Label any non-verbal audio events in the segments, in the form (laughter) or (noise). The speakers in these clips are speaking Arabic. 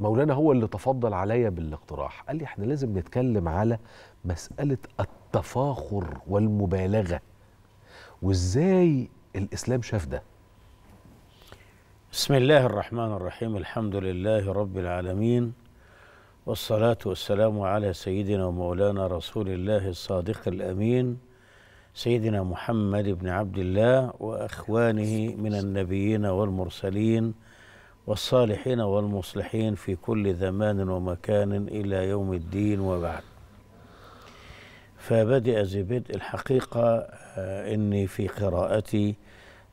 مولانا هو اللي تفضل عليا بالاقتراح. قال لي إحنا لازم نتكلم على مسألة التفاخر والمبالغة. وإزاي الإسلام شاف ده؟ بسم الله الرحمن الرحيم. الحمد لله رب العالمين. والصلاة والسلام على سيدنا ومولانا رسول الله الصادق الأمين سيدنا محمد بن عبد الله وأخوانه من النبيين والمرسلين والصالحين والمصلحين في كل زمان ومكان إلى يوم الدين وبعد. فبدأ ذي بدء الحقيقة آه، إني في قراءتي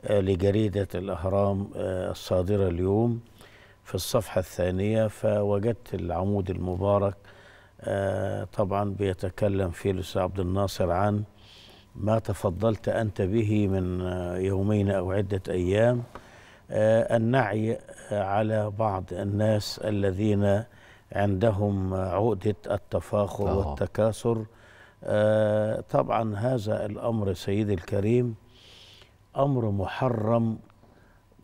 آه، لجريدة الأهرام آه، الصادرة اليوم في الصفحة الثانية. فوجدت العمود المبارك طبعا بيتكلم فيه الأستاذ عبد الناصر عن ما تفضلت أنت به من يومين أو عدة أيام. النعي آه، على بعض الناس الذين عندهم عقدة التفاخر آه. والتكاثر. آه، طبعا هذا الأمر سيدي الكريم أمر محرم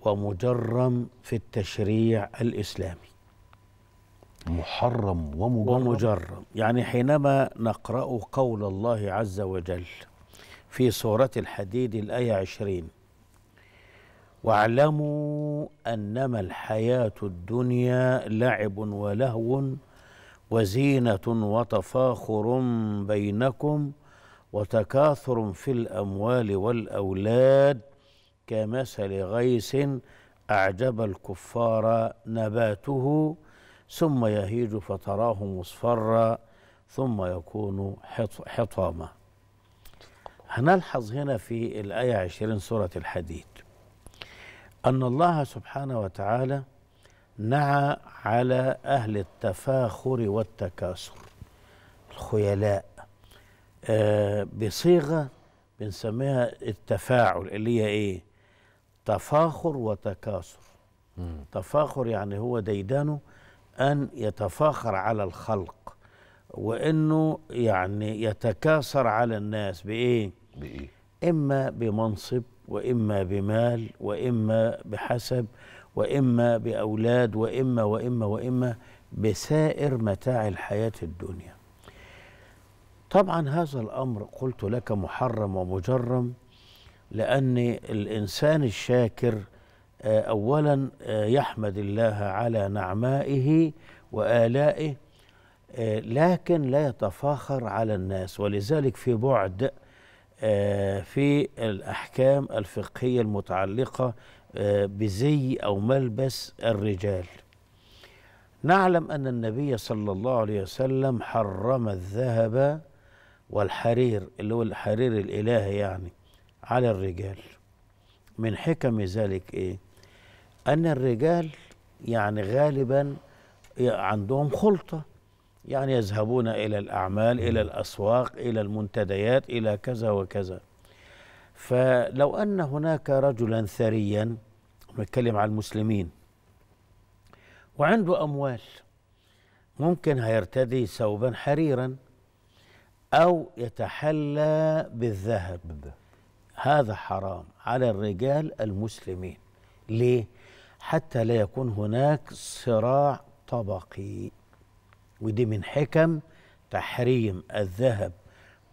ومجرم في التشريع الإسلامي. محرم ومجرم. ومجرم. يعني حينما نقرأ قول الله عز وجل في سورة الحديد الآية عشرين واعلموا أنما الحياة الدنيا لعب ولهو وزينة وتفاخر بينكم وتكاثر في الأموال والأولاد كمثل غيث أعجب الكفار نباته ثم يهيج فتراه مصفرا ثم يكون حط- حطاما. هنلحظ هنا في الآية 20 سورة الحديد. أن الله سبحانه وتعالى نعى على أهل التفاخر والتكاثر الخيلاء. آه بصيغة بنسميها التفاعل اللي هي إيه؟ تفاخر وتكاثر. مم. تفاخر يعني هو ديدانه أن يتفاخر على الخلق وأنه يعني يتكاثر على الناس بإيه؟ بإيه؟ إما بمنصب وإما بمال وإما بحسب وإما بأولاد وإما وإما وإما بسائر متاع الحياة الدنيا. طبعا هذا الأمر قلت لك محرم ومجرم لأن الإنسان الشاكر آه، أولا آه، يحمد الله على نعمائه وآلائه آه، لكن لا يتفاخر على الناس. ولذلك في بعد في الأحكام الفقهية المتعلقة آه، بزي أو ملبس الرجال. نعلم أن النبي صلى الله عليه وسلم حرم الذهب والحرير اللي هو الحرير الإلهي يعني على الرجال. من حكم ذلك إيه؟ أن الرجال يعني غالبا عندهم خلطة. يعني يذهبون إلى الأعمال إلى الأسواق إلى المنتديات إلى كذا وكذا. فلو أن هناك رجلا ثريا نتكلم عن المسلمين وعنده أموال ممكن هيرتدي ثوبا حريرا أو يتحلى بالذهب. هذا حرام على الرجال المسلمين. ليه؟ حتى لا يكون هناك صراع طبقي. ودي من حكم تحريم الذهب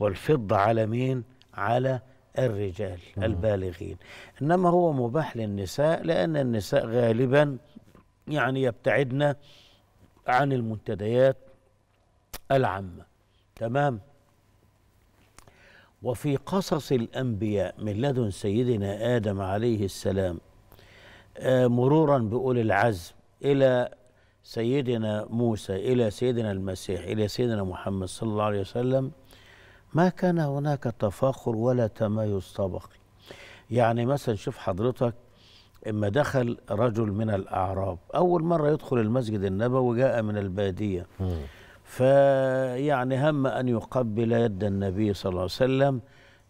والفضة على مين؟ على الرجال البالغين. إنما هو مباح للنساء لأن النساء غالبا يعني يبتعدن عن المنتديات العامة. تمام؟ وفي قصص الأنبياء من لدن سيدنا آدم عليه السلام آه، مرورا بأولي العزم إلى سيدنا موسى إلى سيدنا المسيح إلى سيدنا محمد صلى الله عليه وسلم ما كان هناك تفاخر ولا تمايز طبقي. يعني مثلا شوف حضرتك إما دخل رجل من الأعراب أول مرة يدخل المسجد النبوي جاء من البادية. فيعني هم أن يقبل يد النبي صلى الله عليه وسلم.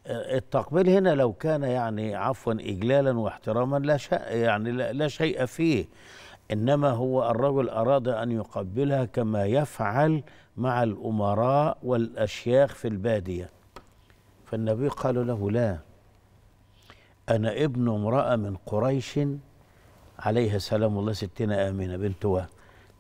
التقبيل هنا لو كان يعني عفوا إجلالا واحتراما لا شيء يعني لا, لا شيء فيه. إنما هو الرجل أراد أن يقبلها كما يفعل مع الأمراء والأشياخ في البادية. فالنبي قال له لا أنا ابن امرأة من قريش عليها سلام الله ستنا آمنة بنت وهب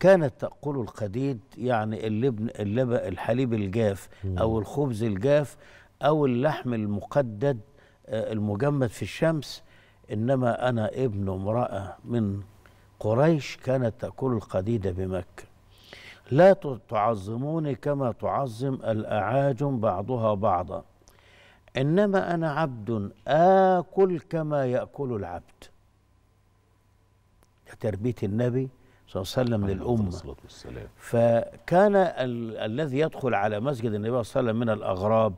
كانت تأكل القديد يعني اللبن اللبن الحليب الجاف أو الخبز الجاف أو اللحم المقدد آه، المجمد في الشمس. إنما أنا ابن امرأة من قريش كانت تأكل القديد بمكة. لا تعظموني كما تعظم الأعاجم بعضها بعضا. إنما أنا عبد آكل كما يأكل العبد. تربية النبي صلى الله عليه وسلم للأمة. فكان ال الذي يدخل على مسجد النبي صلى الله عليه وسلم من الأغراب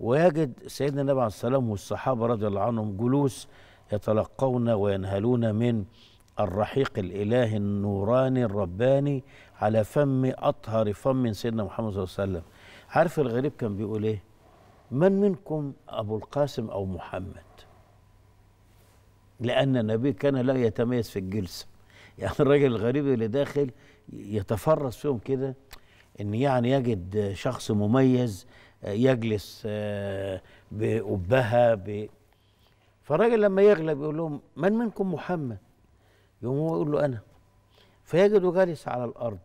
ويجد سيدنا النبي عليه الصلاة والسلام والصحابة رضي الله عنهم جلوس يتلقون وينهلون من الرحيق الإلهي النوراني الرباني على فم أطهر فم سيدنا محمد صلى الله عليه وسلم. عارف الغريب كان بيقول إيه؟ من منكم أبو القاسم أو محمد؟ لأن النبي كان لا يتميز في الجلسة (laughs) يعني الراجل الغريب اللي داخل يتفرس فيهم كده إن يعني يجد شخص مميز يجلس آه، بأبهة ب... فالراجل لما يغلب يقول لهم من منكم محمد؟ يقوم هو يقول له أنا. فيجده جالس على الأرض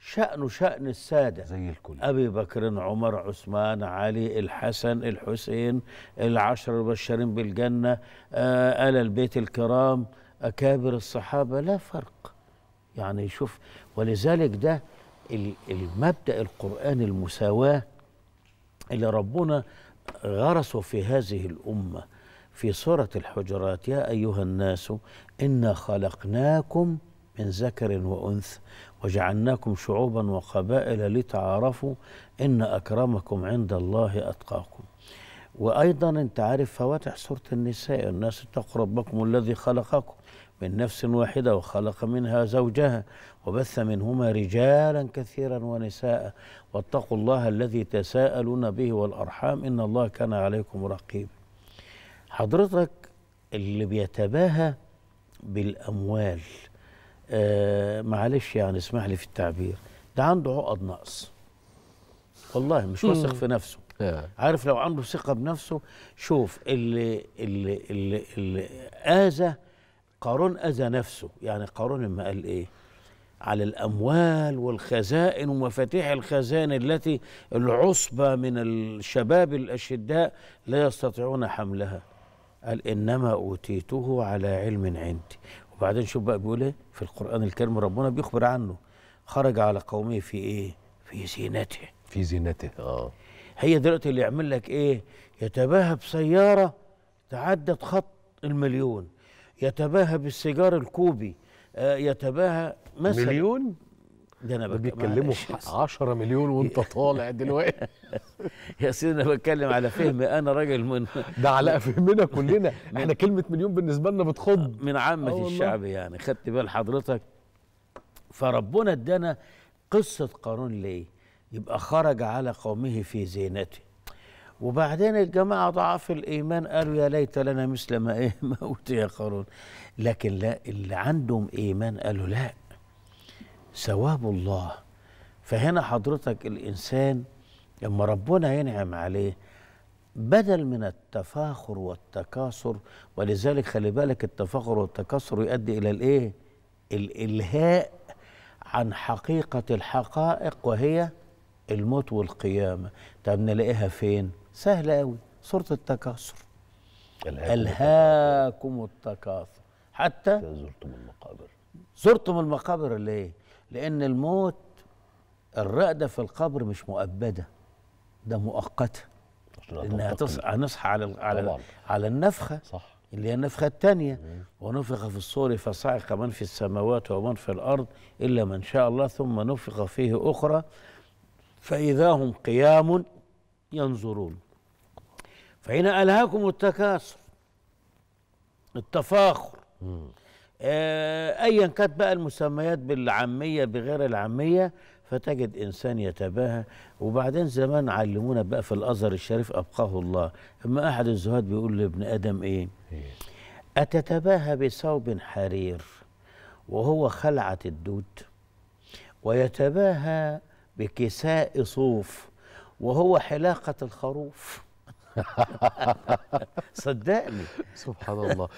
شأنه شأن السادة. زي الكل. أبي بكر عمر عثمان علي الحسن الحسين العشر المبشرين بالجنة آه آل البيت الكرام أكابر الصحابة. لا فرق. يعني شوف ولذلك ده ال- المبدأ القرآني المساواة اللي ربنا غرسه في هذه الأمة. في سورة الحجرات يا أيها الناس إنا خلقناكم من ذكر وأنثى وجعلناكم شعوبا وقبائل لتعارفوا إن أكرمكم عند الله أتقاكم. وأيضا أنت عارف فواتح سورة النساء الناس اتقوا ربكم الذي خلقكم من نفس واحدة وخلق منها زوجها وبث منهما رجالا كثيرا ونساء واتقوا الله الذي تساءلون به والأرحام إن الله كان عليكم رقيبا. حضرتك اللي بيتباهى بالأموال آه معلش يعني اسمح لي في التعبير ده عنده عقد نقص. والله مش واثق في نفسه. آه. عارف لو عنده ثقة بنفسه شوف اللي اللي اللي, اللي آذى قارون أذى نفسه. يعني قارون لما قال إيه؟ على الأموال والخزائن ومفاتيح الخزائن التي العصبة من الشباب الأشداء لا يستطيعون حملها. قال إنما أوتيته على علم عندي. وبعدين شوف بقى بيقول إيه؟ في القرآن الكريم ربنا بيخبر عنه. خرج على قومه في إيه؟ في زينته. في زينته آه. هي دلوقتي اللي يعمل لك إيه؟ يتباهى بسيارة تعدت خط المليون. يتباهى بالسيجار الكوبي آه يتباهى مثلا مليون؟ ده أنا بيتكلموا. في 10 مليون وأنت طالع دلوقتي. (laughs) يا سيدي أنا بتكلم على فهمي أنا راجل من ده على فهمنا كلنا. (laughs) إحنا كلمة مليون بالنسبة لنا بتخض. من آه عامة والله. الشعب يعني. خدت بال حضرتك. فربنا ادانا قصة قارون ليه؟ يبقى خرج على قومه في زينته. وبعدين الجماعة ضعاف الإيمان قالوا يا ليت لنا مثل ما إيه (laughs) ما أوتي قارون. لكن لا اللي عندهم إيمان قالوا لا. ثواب الله. فهنا حضرتك الإنسان لما ربنا ينعم عليه بدل من التفاخر والتكاثر ولذلك خلي بالك التفاخر والتكاثر يؤدي إلى الإيه؟ الإلهاء عن حقيقة الحقائق وهي الموت والقيامة. طب نلاقيها فين؟ سهلة قوي سوره التكاثر. الهاكم التكاثر حتى زرتم المقابر. زرتم المقابر ليه؟ لأن الموت الرقدة في القبر مش مؤبدة ده هتنتقل. تص... هنصحى على على. على النفخة صح. اللي هي النفخة الثانية ونفخ في الصور فصعق من في السماوات ومن في الأرض إلا من شاء الله ثم نفخ فيه أخرى. فإذا هم قيام ينظرون. فهنا ألهاكم التكاثر التفاخر ايا كانت بقى المسميات بالعامية بغير العامية فتجد إنسان يتباهى. وبعدين زمان علمونا بقى في الأزهر الشريف أبقاه الله. أما أحد الزهاد بيقول لابن آدم إيه؟ إيه. أتتباهى بثوب حرير وهو خلعة الدود. ويتباهى بكساء صوف وهو حلاقة الخروف. (laughs) صدقني. سبحان الله.